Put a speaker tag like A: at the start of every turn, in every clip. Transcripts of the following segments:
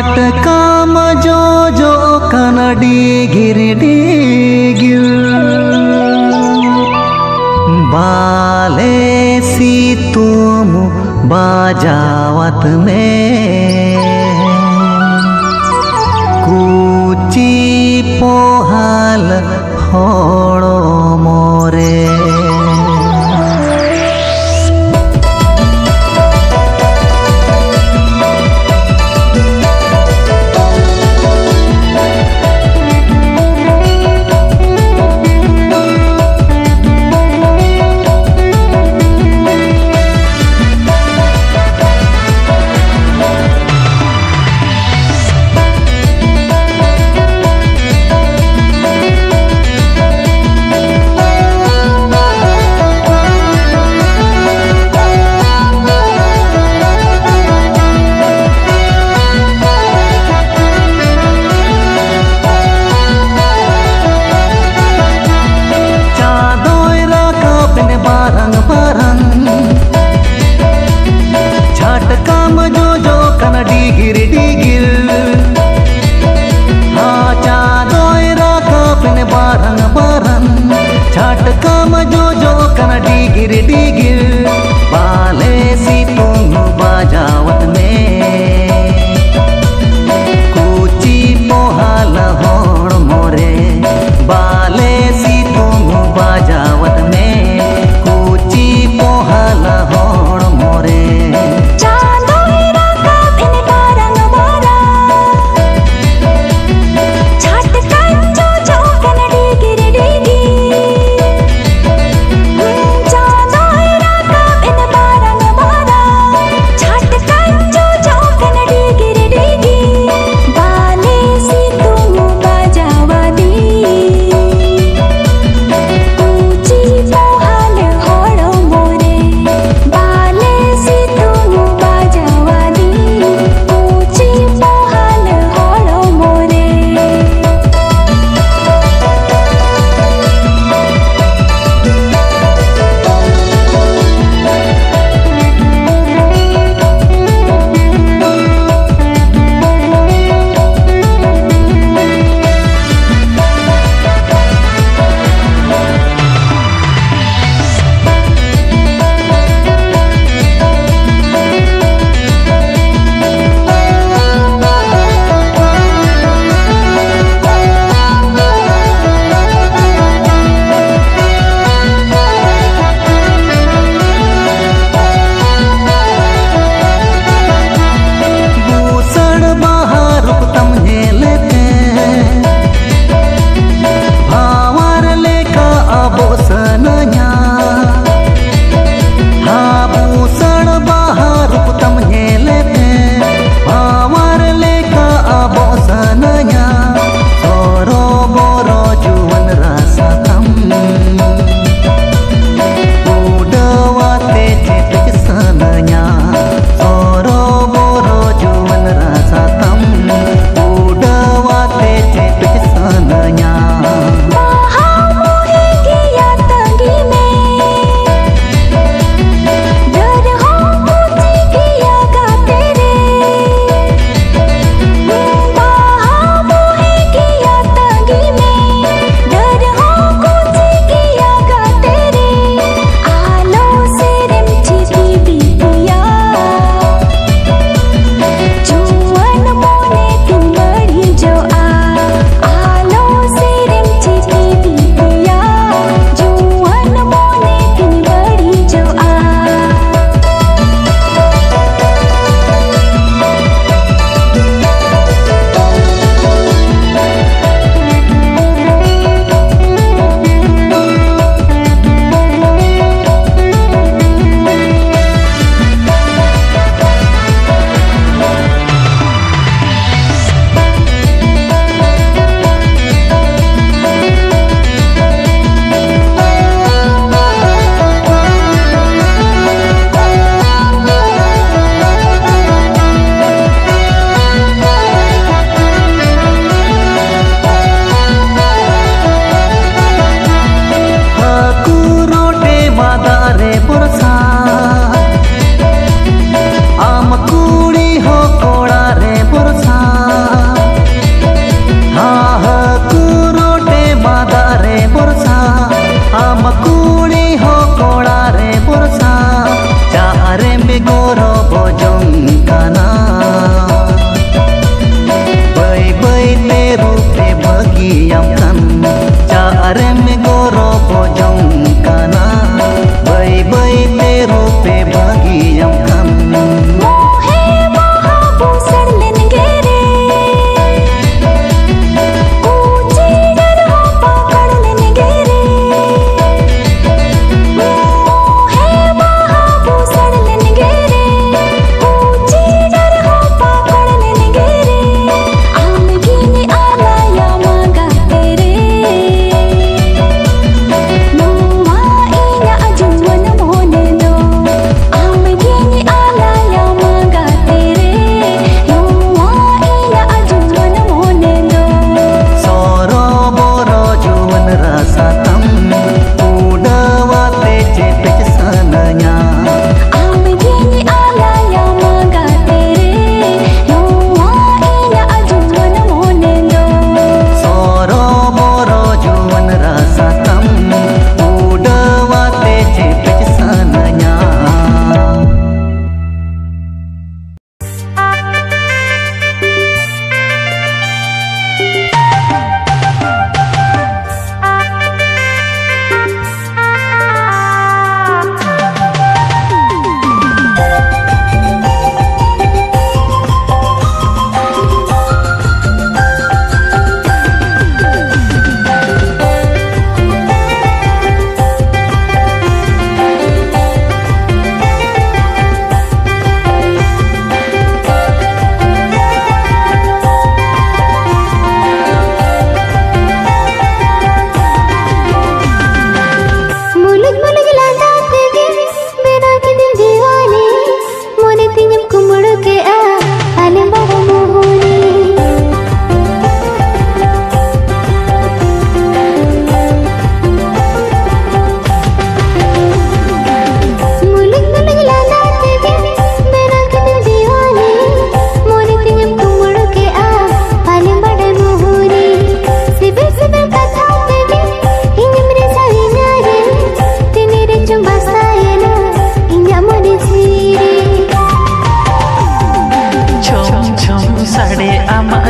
A: ಕಾಮ ಜೋ ಜೋ ಕನಡಿ ಗಿರಿಡಿ ಗಿಲ್ ಬಾಲೆ ಸಿ ತುಮು ಬಾಜಾವತ್ ಮೇ ಕೂಚಿ ಪೋಹಾಲ ಹೊಡೋ
B: ಮೋರೆ ठिकाना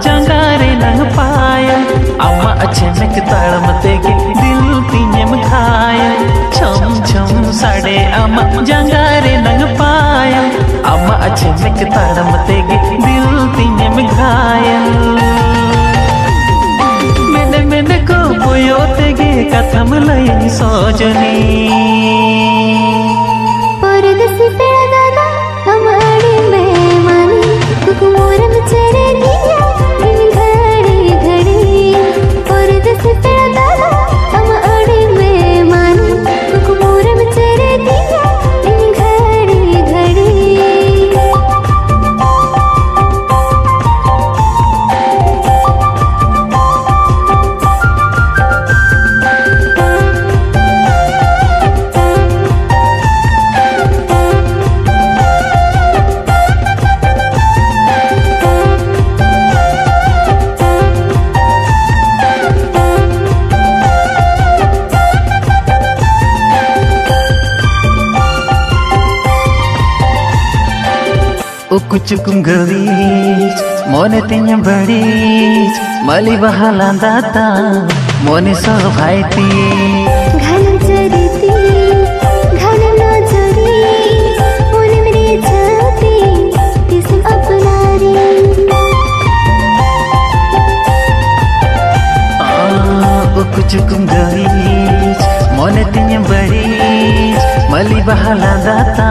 B: जंगारे नंग पाया। आमा अचानक ताड़म तेगे दिल तीनम खाया। छम छम साड़े आमा जंगारे नंग पाया। आमा अचानक ताड़म तेगे दिल तीनम खाया। मैंने मैंने को बोयो तेगे कथम
C: परदेसी पेड़ा
B: Kucukum gelis Mone tenyam baris Mali bahalan data Mone soh haiti
C: Ghalam ceriti Ghalam nojori Mone mere jati Tisim apnari Aku
B: kucukum gelis Mone tenyam baris Mali bahalan data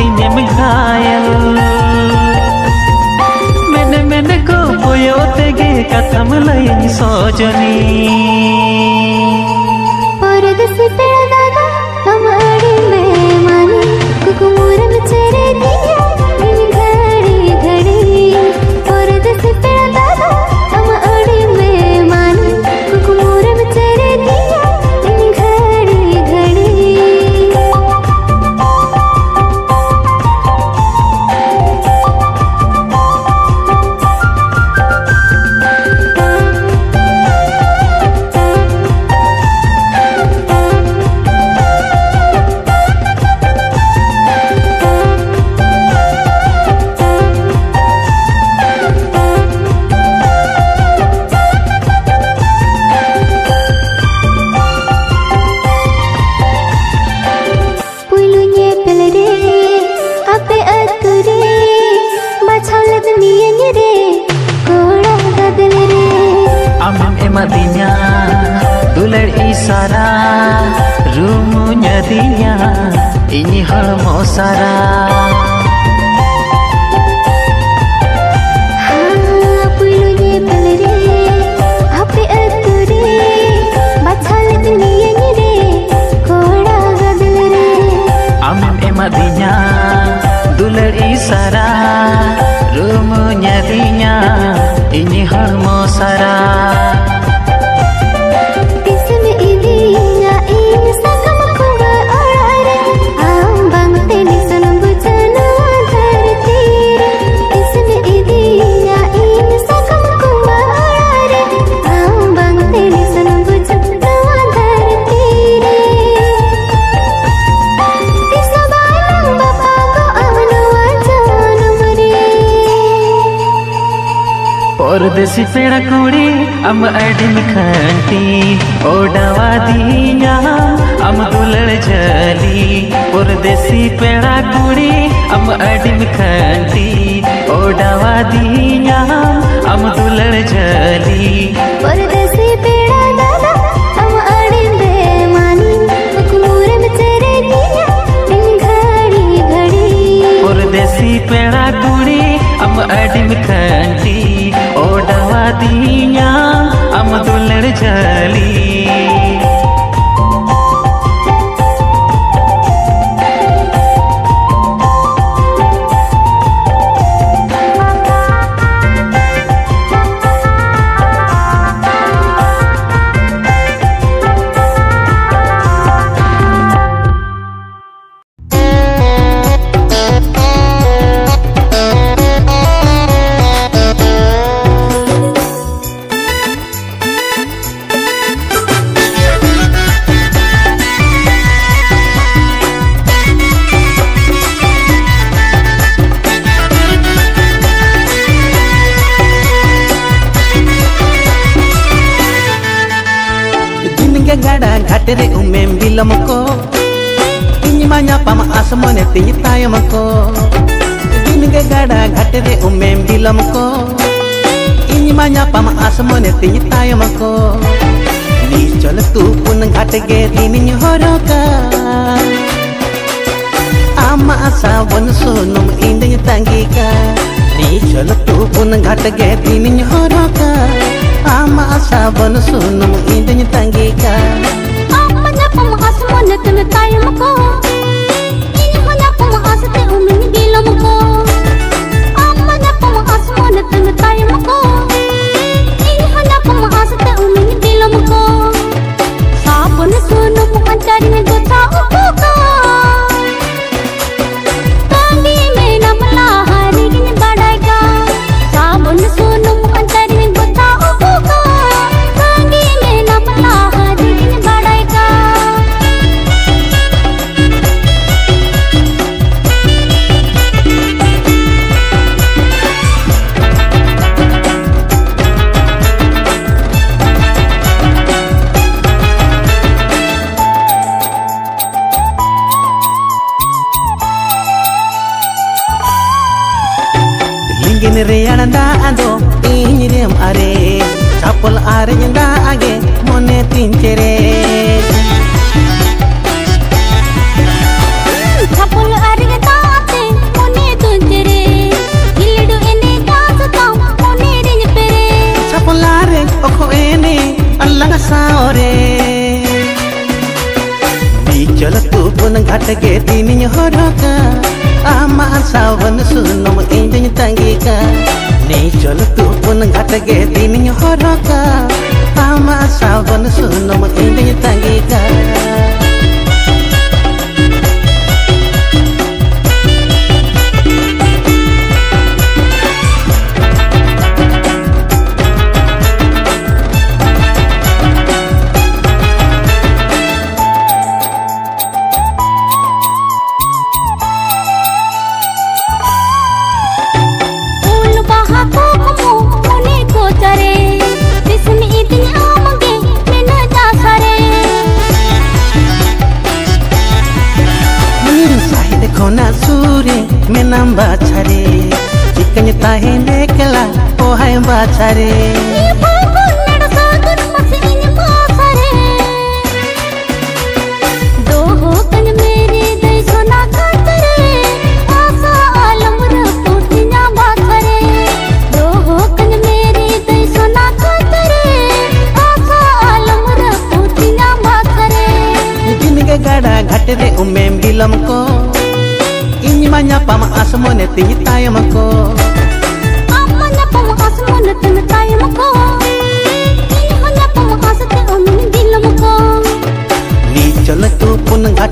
B: तीनम खाया मैंने मैंने को कथम लई सोजनी
C: परदेसी पेड़ा
B: कुड़ी अम अडिम खंटी। ओडवा दिया अम दुलड़ झली परदेसी पेड़ा कुड़ी अम अडिम खंटी। ओडवा दिया अम दुलड़
C: परदेसी पेड़ा दादा हम अड़िन बेमानी। चरे दिया इन घड़ी घड़ी।
B: परदेसी पेड़ा कुड़ी अम दिया हम दुलड़ झली
C: मने ती तायम को दिन
D: गे गाड़ा घाट रे उमेम बिलम को इन मा ᱧᱟᱯᱟᱢ
E: आस मने ती तायम को नी चल तू पुन घाट गे दिन हरो का आम आसा वन सोनुम इन तांगी का नी चल तू पुन घाट गे दिन हरो
D: का आम आसा वन सोनुम इन तांगी का Tinchere
E: छपुल अरिग ताते मुने
D: tu pun ghat ge tinin horoka aman sawan su nom enjin tangi ka ne chol tu pun ghat ge
E: tin horo ka aman sawan su
D: nom enjin tangi ka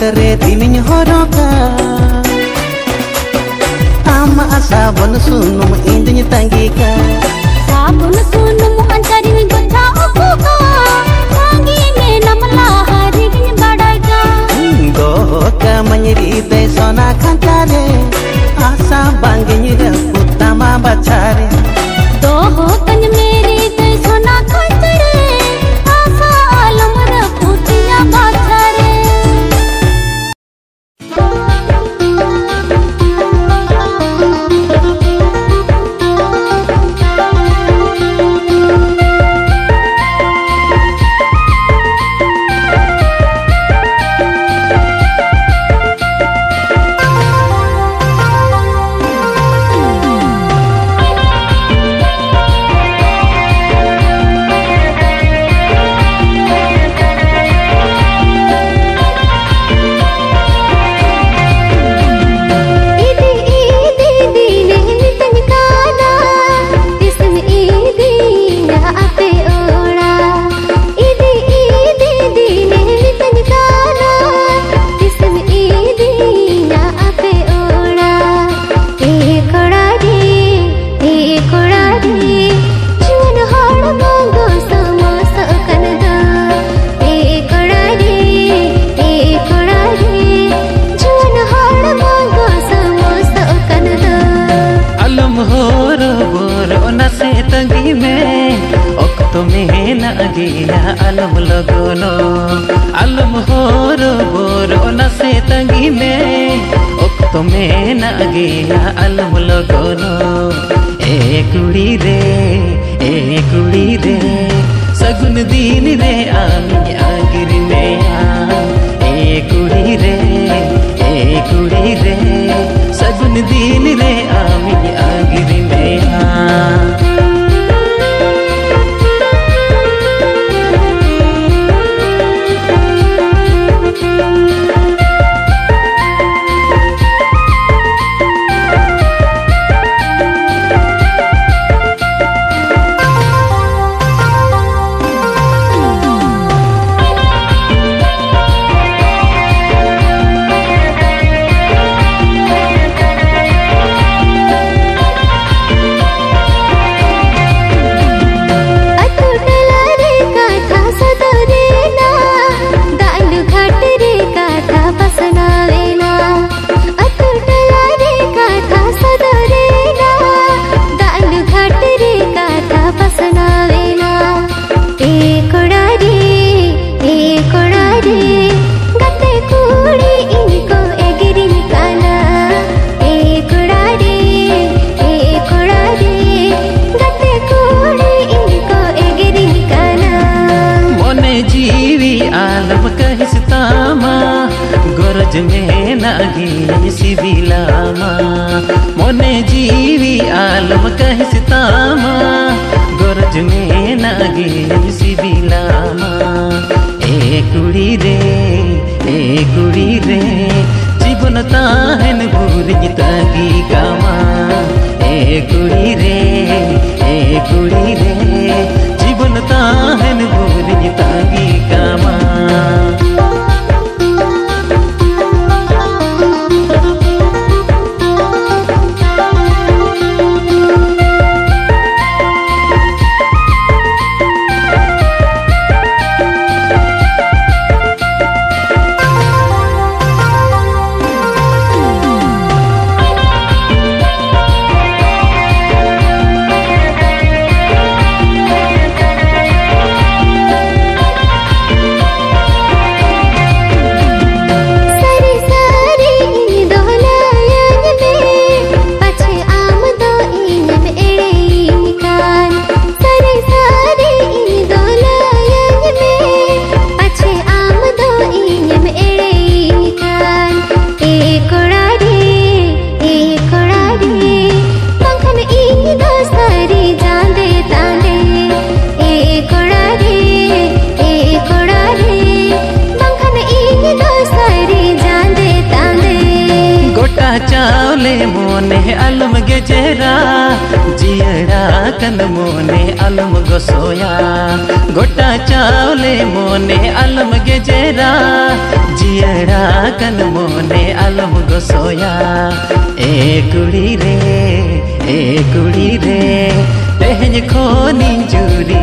D: re dinin horoka Ama asabon sunum indin tangika
B: अलम लगोनो। अलम होरो बोरो न से तंगी में तुम्हें न अगेला अलम ए कुड़ी रे, ए कुड़ी रे, सगुन दीन रे आमी आगिर में आ ए कुड़ी रे, ए कुड़ी रे, सगुन दीन रे आमी आगिर में आ मोने जीवी आलम कहसतामा गोरज में नागी सिविलामा ए कुड़ी रे, ए कुड़ी रे, जीवन ताहन भूरी तागी कामा। ए कुड़ी रे, ए कुड़ी रे, जीवन ताहन भूरी तागी मोने अलम गेजेरा जियड़ा कन मोने अलम गोसोया ए कुड़ी रे, ए कुड़ी रे, तेहन खोनी जूरी